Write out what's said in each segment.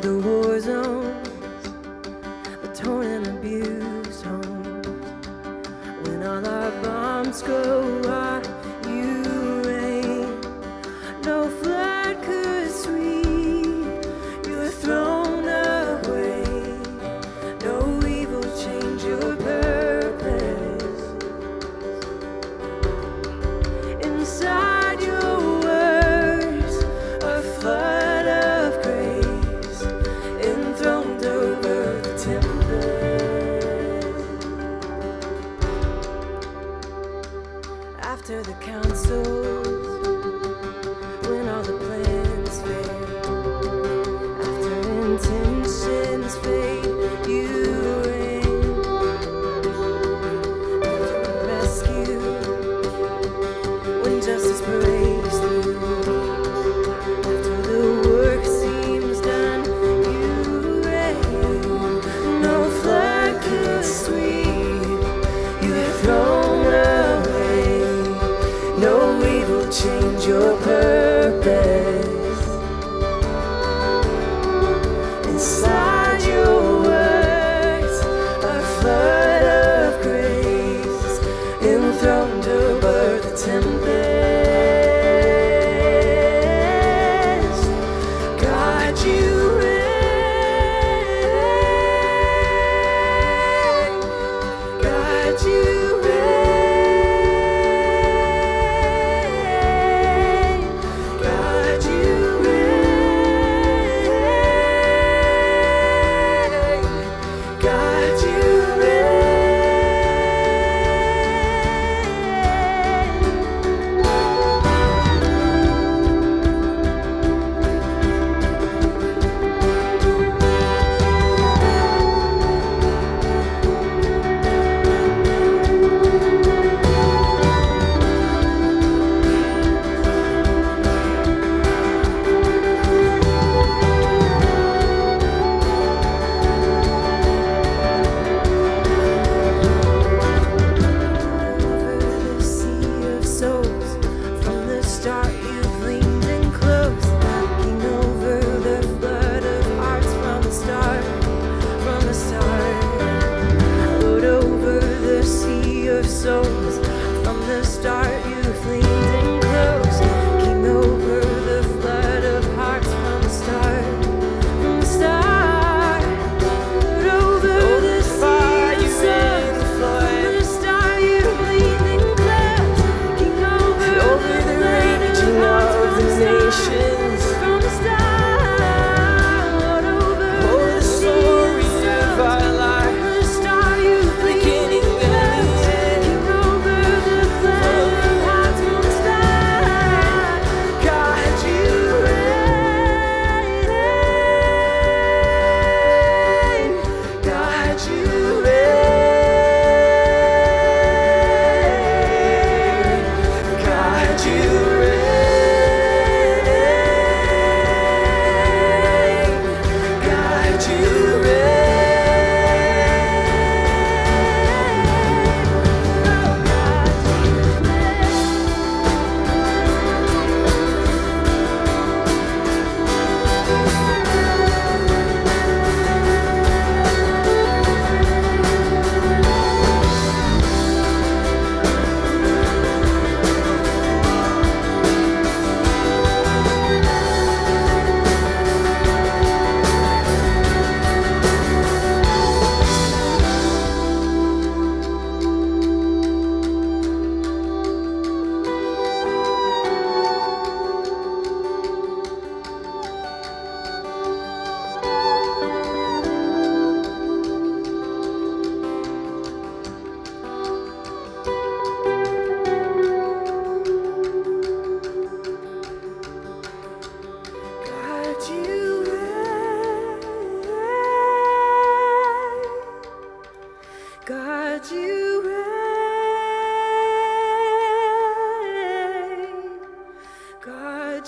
the war zones, the torn and abused homes. When all our bombs go out. after the councils when all the change your path.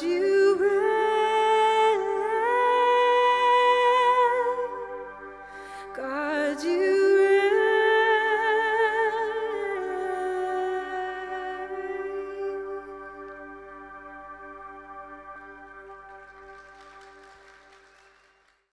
You